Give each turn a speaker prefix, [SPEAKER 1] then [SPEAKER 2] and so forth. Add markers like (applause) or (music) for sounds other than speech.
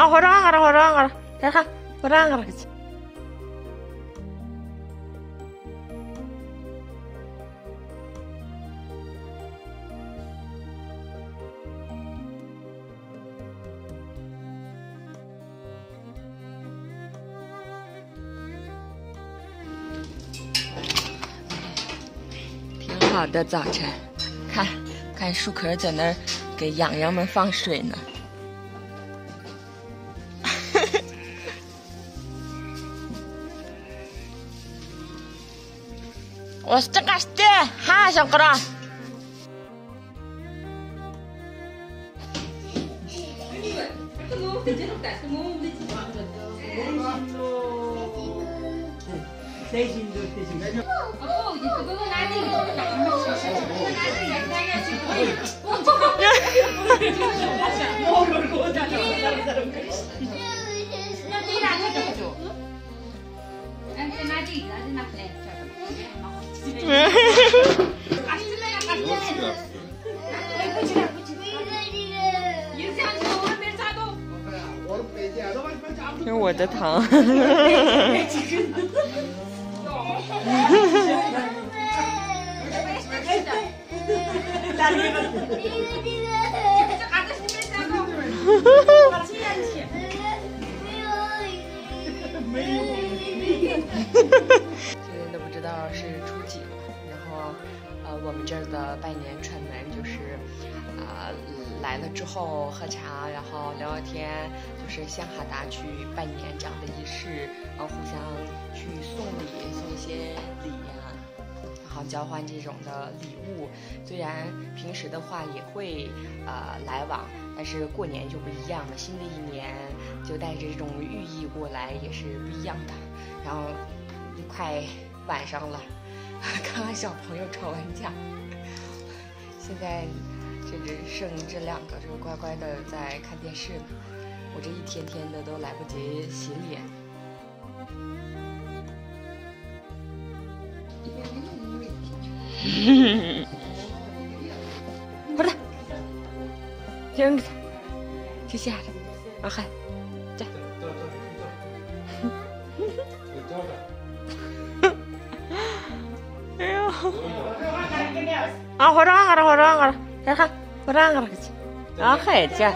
[SPEAKER 1] 啊，回来了，回来了，来看，回来了。挺好的早晨，看看树壳在那儿给羊羊们放水呢。 我是这个的，哈，小哥哥。 这是我的糖。现 (laughs) 呃，我们这儿的拜年串门就是啊、来了之后喝茶，然后聊聊天，就是向哈达去拜年这样的仪式，然后互相去送礼，送一些礼呀、然后交换这种的礼物。虽然平时的话也会呃来往，但是过年就不一样了。新的一年就带着这种寓意过来，也是不一样的。然后快晚上了，(laughs) 看看小朋友吵完架，现在这只剩这两个，就是乖乖的在看电视呢。我这一天天的都来不及洗脸。(laughs) 哎呦，啊，回来了，回来了，来看，回来了，啊嗨，这。